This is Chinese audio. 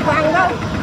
Không!